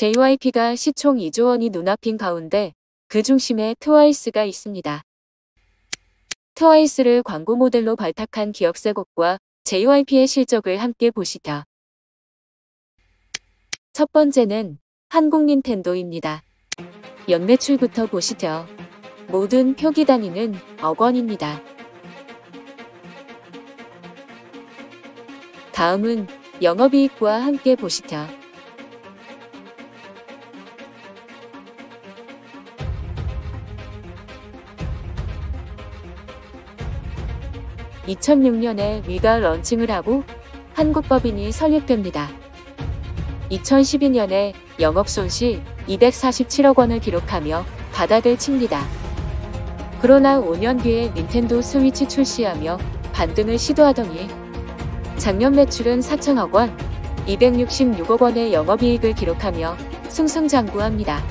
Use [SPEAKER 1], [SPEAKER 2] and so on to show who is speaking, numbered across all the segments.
[SPEAKER 1] JYP가 시총 2조 원이 눈앞인 가운데 그 중심에 트와이스가 있습니다. 트와이스를 광고 모델로 발탁한 기업세곡과 JYP의 실적을 함께 보시죠. 첫 번째는 한국 닌텐도입니다. 연매출부터 보시죠. 모든 표기 단위는 억 원입니다. 다음은 영업이익과 함께 보시죠. (2006년에) 위가 런칭을 하고 한국 법인이 설립됩니다. 2012년에 영업손실 247억 원을 기록하며 바닥을 칩니다. 그러나 5년 뒤에 닌텐도 스위치 출시하며 반등을 시도하더니 작년 매출은 4천억 원, 266억 원의 영업이익을 기록하며 승승장구합니다.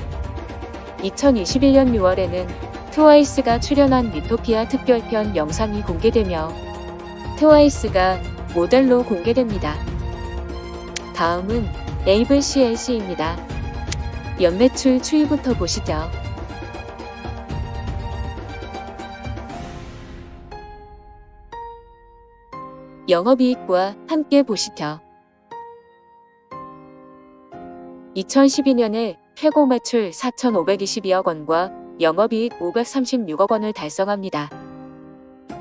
[SPEAKER 1] 2021년 6월에는 트와이스가 출연한 미토피아 특별편 영상이 공개되며 트와이스가 모델로 공개됩니다. 다음은 에이블씨엔씨입니다. 연매출 추이부터 보시죠. 영업이익과 함께 보시죠. 2012년에 최고 매출 4,522억 원과 영업이익 536억 원을 달성합니다.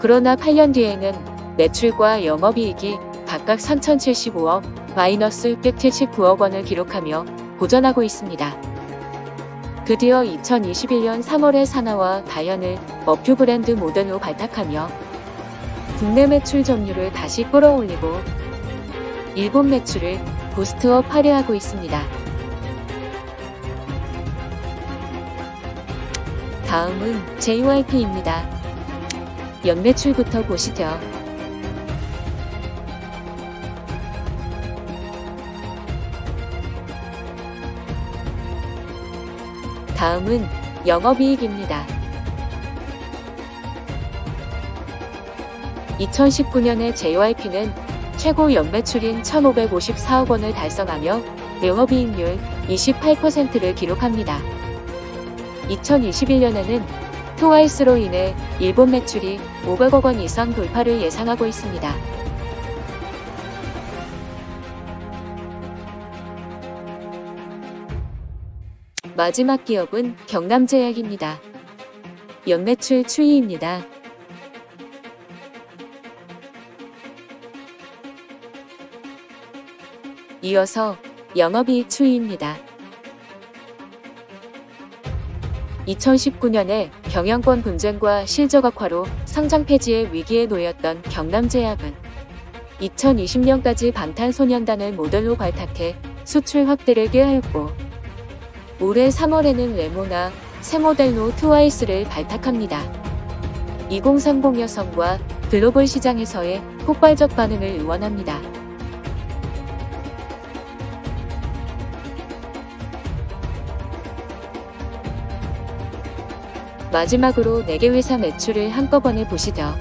[SPEAKER 1] 그러나 8년 뒤에는 매출과 영업이익이 각각 3,075억, 마이너스 679억 원을 기록하며 고전하고 있습니다. 드디어 2021년 3월에 사나와 다현을 머퓨 브랜드 모델로 발탁하며 국내 매출 점유율을 다시 끌어올리고 일본 매출을 부스트업 하려 하고 있습니다. 다음은 JYP입니다. 연매출부터 보시죠. 다음은 영업이익입니다. 2019년에 JYP는 최고 연매출인 1,554억 원을 달성하며 영업이익률 28%를 기록합니다. 2021년에는 트와이스로 인해 일본 매출이 500억 원 이상 돌파를 예상하고 있습니다. 마지막 기업은 경남제약입니다. 연매출 추이입니다. 이어서 영업이익 추이입니다. 2019년에 경영권 분쟁과 실적 악화로 성장 폐지의 위기에 놓였던 경남제약은 2020년까지 방탄소년단을 모델로 발탁해 수출 확대를 꾀하였고 올해 3월에는 레모나 새 모델로 트와이스를 발탁합니다. 2030 여성과 글로벌 시장에서의 폭발적 반응을 응원합니다. 마지막으로 4개 회사 매출을 한꺼번에 보시죠.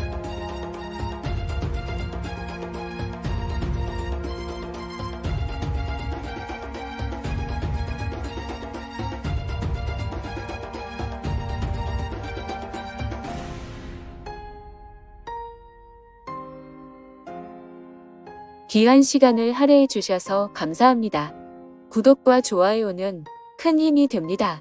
[SPEAKER 1] 귀한 시간을 할애해 주셔서 감사합니다. 구독과 좋아요는 큰 힘이 됩니다.